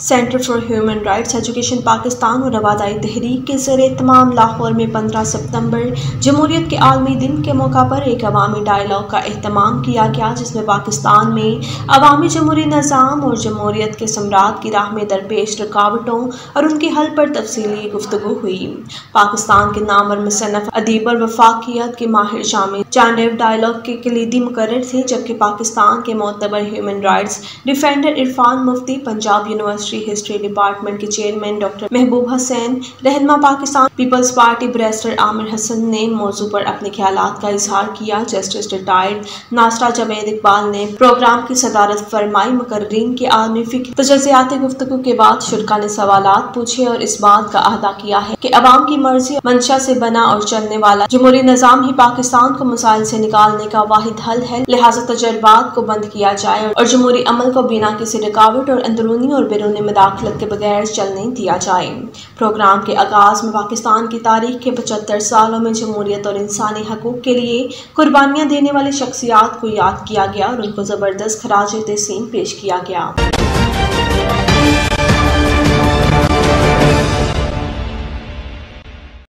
Centre for human rights education Pakistan और आबादाई तहरीक के जर तमाम लाहौर में पंद्रह सितंबर जमहूरीत के आलमी दिन के मौका पर एक अवामी डायलॉग का अहतमाम किया गया, जिसमें पाकिस्तान में अवामी जमहूरी निज़ाम और जमहूरीत के सम्राट की राह में दरपेश रुकावटों और उनके हल पर तफसली गुफ्तु हुई। पाकिस्तान के नाम और मुसनफ़ अदीब और वफाकियत के माहिर शामिल चांडेव डायलॉग के कलीदी मुकर थे, जबकि पाकिस्तान के मोतबर human rights defender Irfan Mufti Punjab university history history department के chairman doctor Mahboob Hussain, रहनमा Pakistan peoples party barrister Aamir Hasan ने मौजू पर अपने ख्याल का इजहार किया। जस्टिस रिटायर्ड नास्टा जवेद इकबाल ने प्रोग्राम की सदारत फरमाई, मुकर्रीन के आलमी फ़िक्र तजियाती गुफ्तु के बाद शुरा ने सवाल पूछे और इस बात का अहदा किया है की अवाम की मर्ज़ी मंशा से बना और चलने वाला जमहूरी निज़ाम ही पाकिस्तान को मसाइल से निकालने का वाहिद हल है। लिहाजा तजर्बात को बंद किया जाए और जमहूरी अमल को बिना किसी रुकावट और अंदरूनी और बैरूनी में मदाखलत के बगैर चलने दिया जाए। प्रोग्राम के आगाज़ में पाकिस्तान की तारीख के पचहत्तर सालों में जमहूरियत और इंसानी हकूक़ के लिए कुर्बानियाँ देने वाली शख्सियात को याद किया गया और उनको ज़बरदस्त खराज तहसीन पेश किया गया।